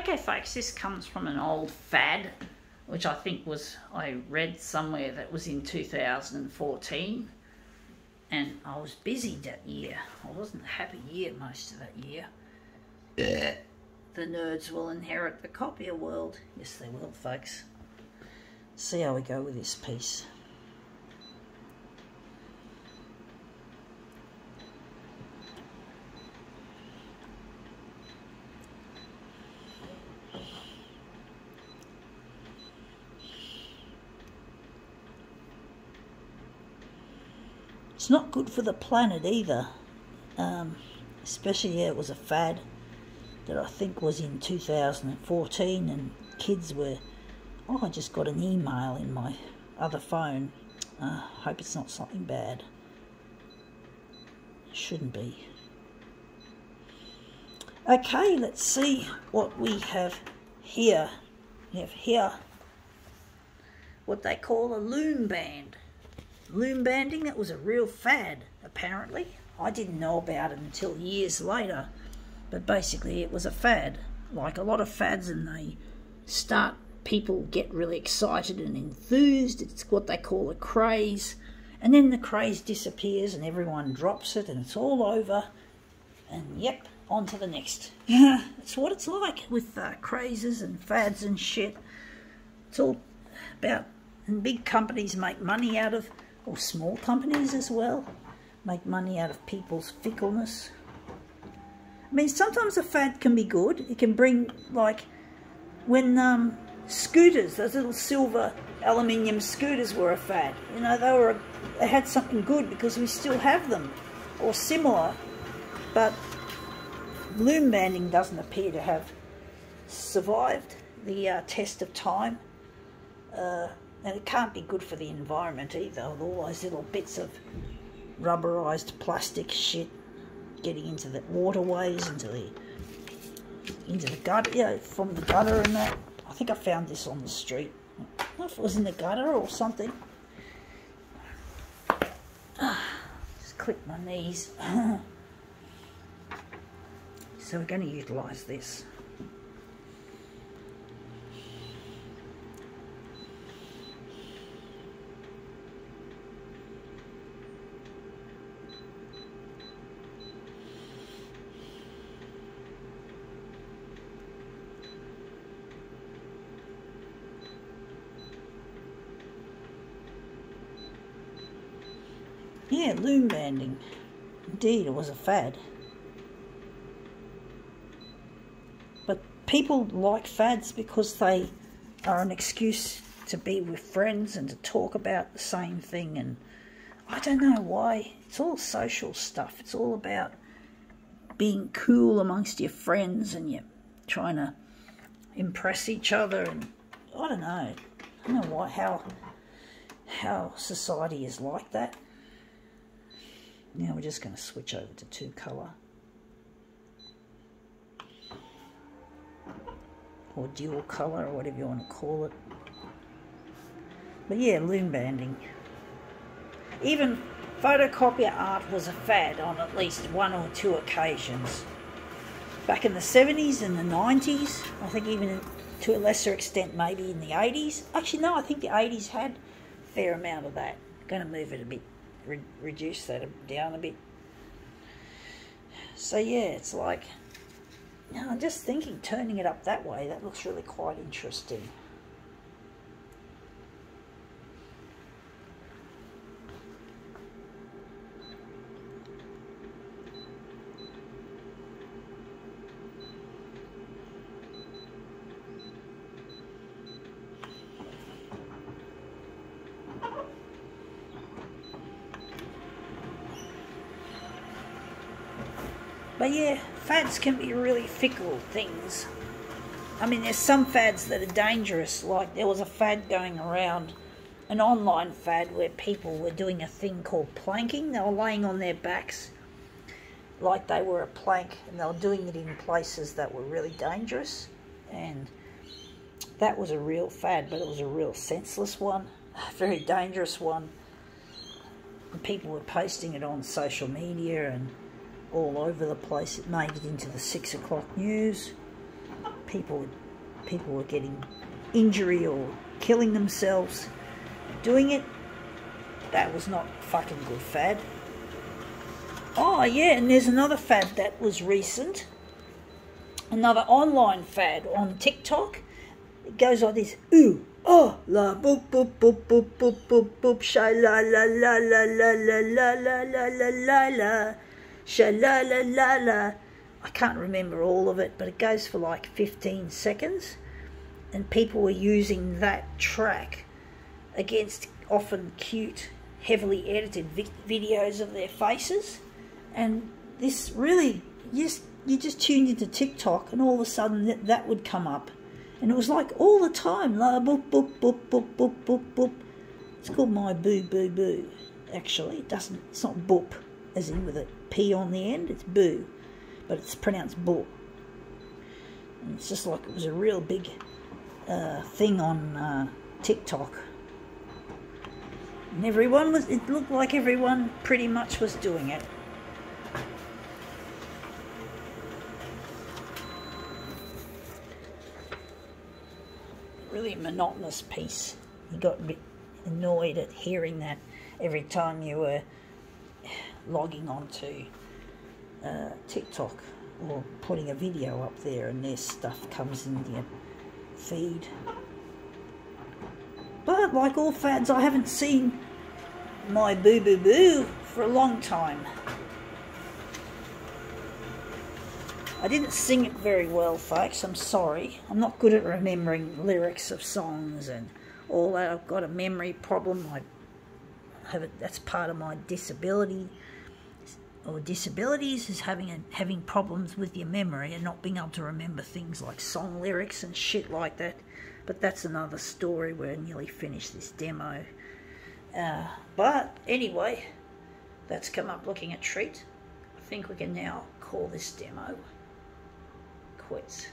Okay, folks, this comes from an old fad, which I think was, I read somewhere that was in 2014. And I was busy that year. I wasn't a happy year most of that year. The nerds will inherit the copier world. Yes, they will, folks. See how we go with this piece. Not good for the planet either. Um, especially, yeah, it was a fad that I think was in 2014, and kids were. Oh, I just got an email in my other phone. Uh, hope it's not something bad. Shouldn't be. Okay, let's see what we have here. We have here what they call a loom band loom banding. That was a real fad, apparently. I didn't know about it until years later, but basically it was a fad. Like a lot of fads, and they start, people get really excited and enthused. It's what they call a craze. And then the craze disappears and everyone drops it and it's all over. And yep, on to the next. Yeah, that's what it's like with uh, crazes and fads and shit. It's all about, and big companies make money out of or small companies as well make money out of people's fickleness. I mean, sometimes a fad can be good. It can bring, like, when um, scooters, those little silver aluminium scooters were a fad. You know, they were, they had something good because we still have them, or similar. But loom banding doesn't appear to have survived the uh, test of time. Uh, and it can't be good for the environment either, with all those little bits of rubberized plastic shit getting into the waterways, into the into the gutter, yeah, from the gutter and that. I think I found this on the street. I don't know if it was in the gutter or something. Just clip my knees. so we're going to utilise this. Yeah, loom banding. Indeed, it was a fad. But people like fads because they are an excuse to be with friends and to talk about the same thing. And I don't know why. It's all social stuff. It's all about being cool amongst your friends and you're trying to impress each other. And I don't know. I don't know why, how, how society is like that. Now we're just going to switch over to two colour. Or dual colour or whatever you want to call it. But yeah, loom banding. Even photocopier art was a fad on at least one or two occasions. Back in the 70s and the 90s, I think even to a lesser extent maybe in the 80s. Actually no, I think the 80s had a fair amount of that. Going to move it a bit re reduce that down a bit. So yeah, it's like, you I'm just thinking turning it up that way, that looks really quite interesting. But yeah, fads can be really fickle things. I mean, there's some fads that are dangerous. Like there was a fad going around, an online fad where people were doing a thing called planking. They were laying on their backs like they were a plank, and they were doing it in places that were really dangerous. And that was a real fad, but it was a real senseless one, a very dangerous one. And people were posting it on social media and all over the place. It made it into the six o'clock news. people people were getting injury or killing themselves doing it. That was not fucking good fad. Oh yeah, and there's another fad that was recent. Another online fad on TikTok. It goes like this. Ooh, oh, la boop boop boop boop boop boop boop la la la la la la la la la la la la sha la la la la. I can't remember all of it, but it goes for like 15 seconds. And people were using that track against often cute, heavily edited vi- videos of their faces. And this really you just you just tuned into TikTok and all of a sudden that, that would come up. And it was like all the time la boop boop boop boop boop boop boop. It's called my boo boo boo actually. It doesn't it's not boop as in with a p on the end it's boo but it's pronounced boop and it's just like it was a real big uh, thing on uh, TikTok. And everyone was it looked like everyone pretty much was doing it. Really monotonous piece. You got a bit annoyed at hearing that every time you were logging onto uh, TikTok or putting a video up there and their stuff comes in your feed. But like all fads, I haven't seen my boo boo boo for a long time. I didn't sing it very well, folks. I'm sorry. I'm not good at remembering lyrics of songs and all that. I've got a memory problem. I have. That's part of my disability or disabilities is having a, having problems with your memory and not being able to remember things like song lyrics and shit like that. But that's another story. We're nearly finished this demo. Uh, but anyway, that's come up looking a treat. I think we can now call this demo quits.